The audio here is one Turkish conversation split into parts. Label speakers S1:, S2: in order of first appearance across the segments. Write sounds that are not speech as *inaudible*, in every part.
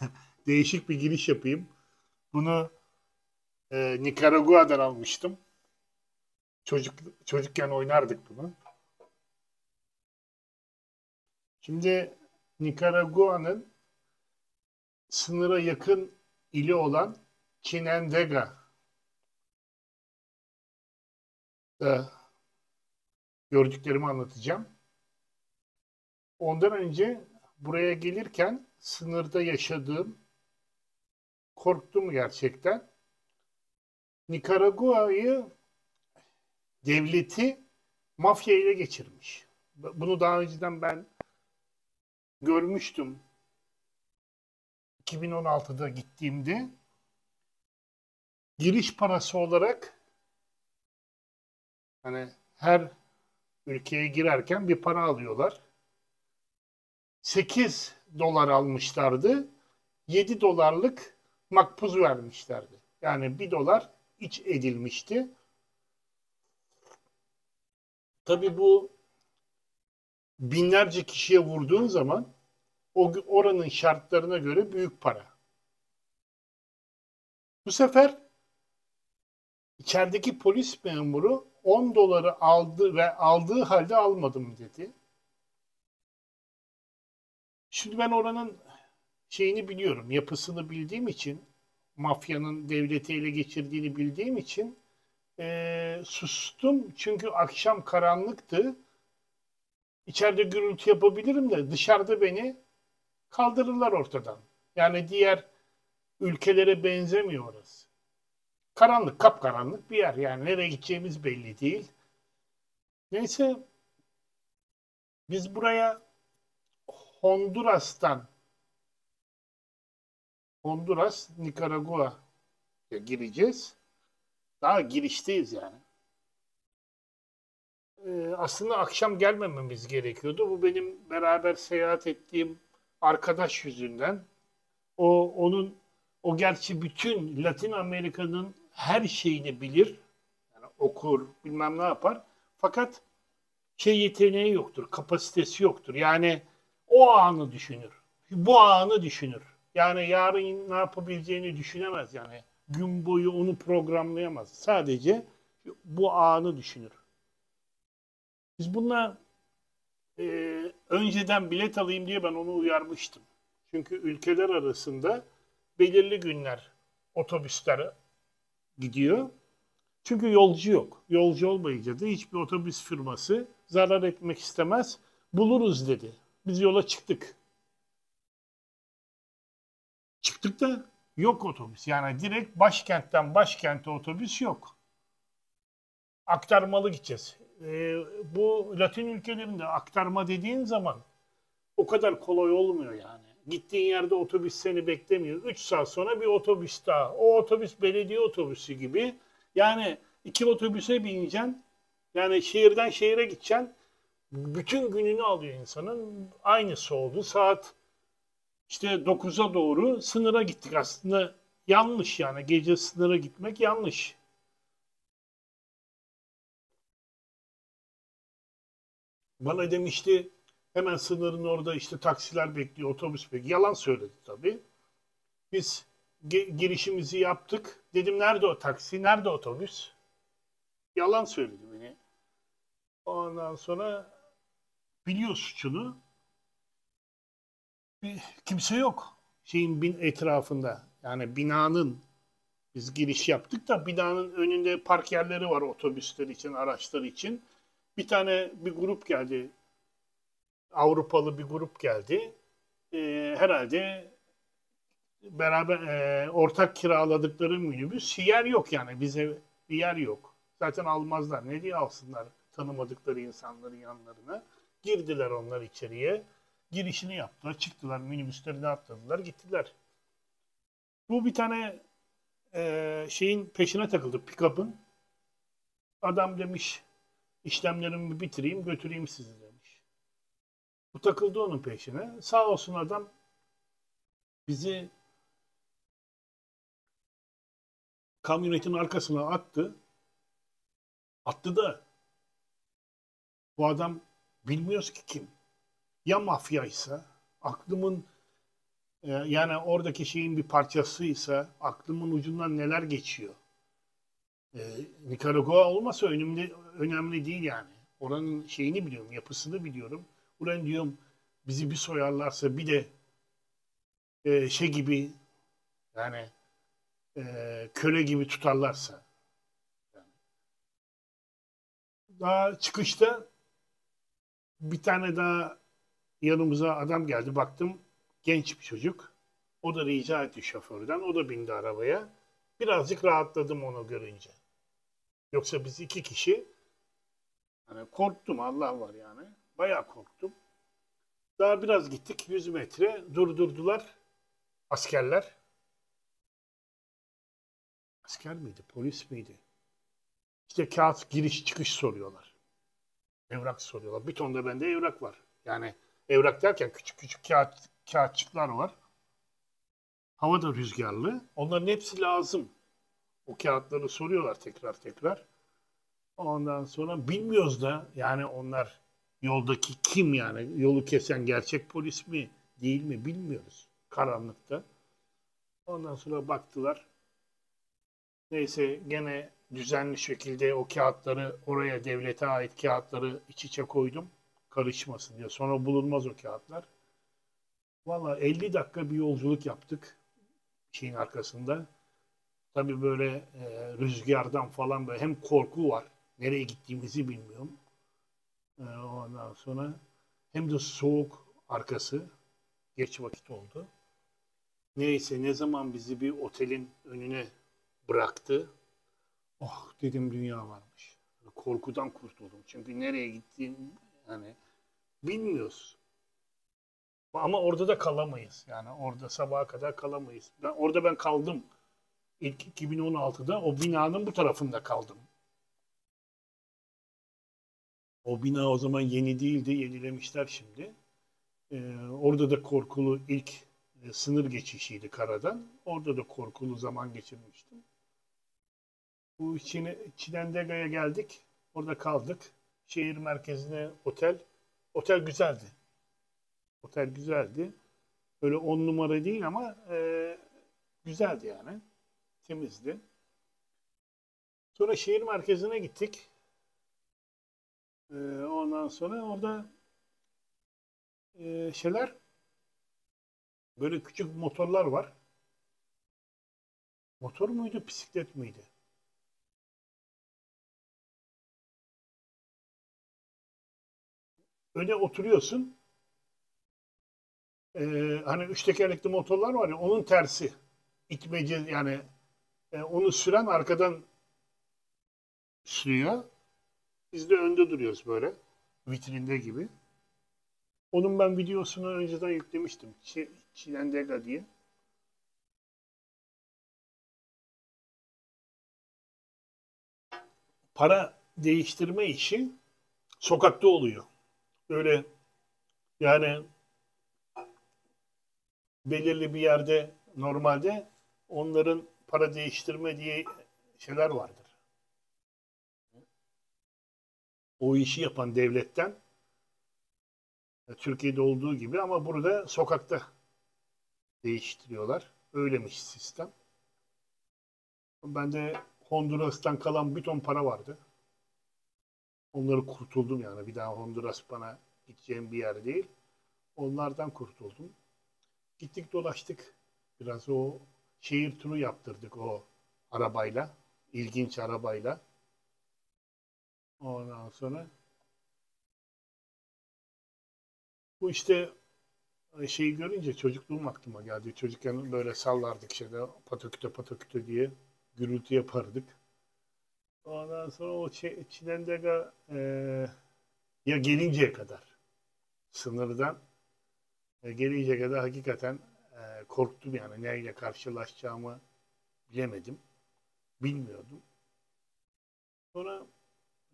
S1: *laughs* değişik bir giriş yapayım. Bunu e, Nikaragua'dan almıştım. Çocuk çocukken oynardık bunu. Şimdi Nikaragua'nın sınıra yakın ili olan Chinandega da gördüklerimi anlatacağım. Ondan önce buraya gelirken sınırda yaşadığım korktum gerçekten. Nikaragua'yı devleti mafya ile geçirmiş. Bunu daha önceden ben görmüştüm. 2016'da gittiğimde giriş parası olarak hani her ülkeye girerken bir para alıyorlar. 8 dolar almışlardı. 7 dolarlık makbuz vermişlerdi. Yani 1 dolar iç edilmişti. Tabi bu binlerce kişiye vurduğun zaman o oranın şartlarına göre büyük para. Bu sefer içerideki polis memuru 10 doları aldı ve aldığı halde almadım dedi. Şimdi ben oranın şeyini biliyorum, yapısını bildiğim için, mafyanın devleti ele geçirdiğini bildiğim için e, sustum. Çünkü akşam karanlıktı. İçeride gürültü yapabilirim de dışarıda beni kaldırırlar ortadan. Yani diğer ülkelere benzemiyor orası. Karanlık, kapkaranlık bir yer. Yani nereye gideceğimiz belli değil. Neyse biz buraya Honduras'tan Honduras, Nikaragua gireceğiz. Daha girişteyiz yani. Ee, aslında akşam gelmememiz gerekiyordu. Bu benim beraber seyahat ettiğim arkadaş yüzünden. O onun o gerçi bütün Latin Amerika'nın her şeyini bilir. Yani okur, bilmem ne yapar. Fakat şey yeteneği yoktur, kapasitesi yoktur. Yani o anı düşünür. Bu anı düşünür. Yani yarın ne yapabileceğini düşünemez yani. Gün boyu onu programlayamaz. Sadece bu anı düşünür. Biz bununla e, önceden bilet alayım diye ben onu uyarmıştım. Çünkü ülkeler arasında belirli günler otobüsler gidiyor. Çünkü yolcu yok. Yolcu olmayınca da hiçbir otobüs firması zarar etmek istemez. Buluruz dedi. Biz yola çıktık. Çıktık da yok otobüs. Yani direkt başkentten başkente otobüs yok. Aktarmalı gideceğiz. Ee, bu Latin ülkelerinde aktarma dediğin zaman o kadar kolay olmuyor yani. Gittiğin yerde otobüs seni beklemiyor. 3 saat sonra bir otobüs daha. O otobüs belediye otobüsü gibi. Yani iki otobüse bineceksin. Yani şehirden şehire gideceksin bütün gününü alıyor insanın. Aynısı oldu. Saat işte 9'a doğru sınıra gittik. Aslında yanlış yani. Gece sınıra gitmek yanlış. Bana demişti hemen sınırın orada işte taksiler bekliyor, otobüs bekliyor. Yalan söyledi tabii. Biz girişimizi yaptık. Dedim nerede o taksi, nerede otobüs? Yalan söyledi beni. Ondan sonra biliyor suçunu. Bir, kimse yok şeyin bin etrafında. Yani binanın biz giriş yaptık da binanın önünde park yerleri var otobüsler için, araçlar için. Bir tane bir grup geldi. Avrupalı bir grup geldi. Ee, herhalde beraber e, ortak kiraladıkları minibüs yer yok yani bize bir yer yok. Zaten almazlar. Ne diye alsınlar tanımadıkları insanların yanlarına. Girdiler onlar içeriye. Girişini yaptılar. Çıktılar. Minibüslerine atladılar. Gittiler. Bu bir tane e, şeyin peşine takıldı. Pick-up'ın. Adam demiş işlemlerimi bitireyim götüreyim sizi demiş. Bu takıldı onun peşine. Sağ olsun adam bizi kamyonetin arkasına attı. Attı da bu adam Bilmiyoruz ki kim. Ya mafyaysa, aklımın e, yani oradaki şeyin bir parçasıysa aklımın ucundan neler geçiyor. E, Nikaragua olmasa önemli önemli değil yani. Oranın şeyini biliyorum, yapısını biliyorum. Ulan diyorum bizi bir soyarlarsa bir de e, şey gibi yani e, köle gibi tutarlarsa. Daha çıkışta bir tane daha yanımıza adam geldi. Baktım genç bir çocuk. O da rica etti şoförden. O da bindi arabaya. Birazcık rahatladım onu görünce. Yoksa biz iki kişi hani korktum Allah var yani. Bayağı korktum. Daha biraz gittik 100 metre durdurdular askerler. Asker miydi, polis miydi? İşte kağıt giriş çıkış soruyorlar. Evrak soruyorlar. Bir ton da bende evrak var. Yani evrak derken küçük küçük kağıt, kağıtçıklar var. Hava da rüzgarlı. Onların hepsi lazım. O kağıtları soruyorlar tekrar tekrar. Ondan sonra bilmiyoruz da yani onlar yoldaki kim yani yolu kesen gerçek polis mi değil mi bilmiyoruz karanlıkta. Ondan sonra baktılar. Neyse gene düzenli şekilde o kağıtları oraya devlete ait kağıtları iç içe koydum. Karışmasın diye. Sonra bulunmaz o kağıtlar. Valla 50 dakika bir yolculuk yaptık şeyin arkasında. Tabii böyle e, rüzgardan falan böyle hem korku var. Nereye gittiğimizi bilmiyorum. E, ondan sonra hem de soğuk arkası. Geç vakit oldu. Neyse ne zaman bizi bir otelin önüne bıraktı. Oh dedim dünya varmış. Korkudan kurtuldum. Çünkü nereye gittiğim yani bilmiyoruz. Ama orada da kalamayız. Yani orada sabaha kadar kalamayız. Ben, orada ben kaldım. İlk 2016'da o binanın bu tarafında kaldım. O bina o zaman yeni değildi. Yenilemişler şimdi. Ee, orada da korkulu ilk e, sınır geçişiydi karadan. Orada da korkulu zaman geçirmiştim. Bu Çin, Çinendega'ya geldik. Orada kaldık. Şehir merkezine otel. Otel güzeldi. Otel güzeldi. Böyle on numara değil ama e, güzeldi yani. Temizdi. Sonra şehir merkezine gittik. E, ondan sonra orada e, şeyler böyle küçük motorlar var. Motor muydu, bisiklet miydi? Öne oturuyorsun. Ee, hani üç tekerlekli motorlar var ya onun tersi. İtmece yani e, onu süren arkadan sürüyor. Biz de önde duruyoruz böyle. Vitrinde gibi. Onun ben videosunu önceden yüklemiştim. Ç Çilendega diye. Para değiştirme işi sokakta oluyor böyle yani belirli bir yerde normalde onların para değiştirme diye şeyler vardır. O işi yapan devletten Türkiye'de olduğu gibi ama burada sokakta değiştiriyorlar. Öylemiş sistem. Bende Honduras'tan kalan bir ton para vardı. Onları kurtuldum yani. Bir daha Honduras bana gideceğim bir yer değil. Onlardan kurtuldum. Gittik dolaştık. Biraz o şehir turu yaptırdık o arabayla. ilginç arabayla. Ondan sonra bu işte şeyi görünce çocukluğum aklıma geldi. Çocukken böyle sallardık şeyde pataküte pataküte diye gürültü yapardık. Ondan sonra o Çilendega e, ya gelinceye kadar sınırdan e, gelinceye kadar hakikaten e, korktum yani neyle karşılaşacağımı bilemedim. Bilmiyordum. Sonra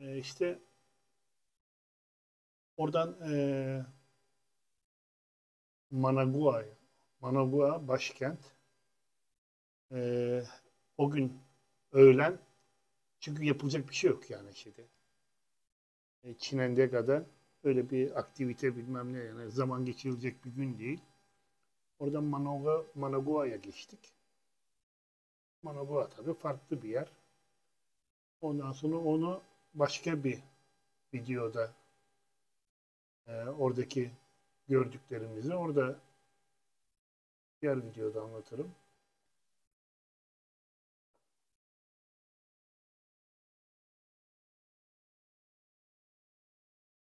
S1: e, işte oradan e, Managua Managua başkent e, o gün öğlen çünkü yapılacak bir şey yok yani şeyde. E, Çin'e kadar öyle bir aktivite bilmem ne yani zaman geçirilecek bir gün değil. Oradan Managua, Managua'ya geçtik. Managua tabii farklı bir yer. Ondan sonra onu başka bir videoda e, oradaki gördüklerimizi orada diğer videoda anlatırım.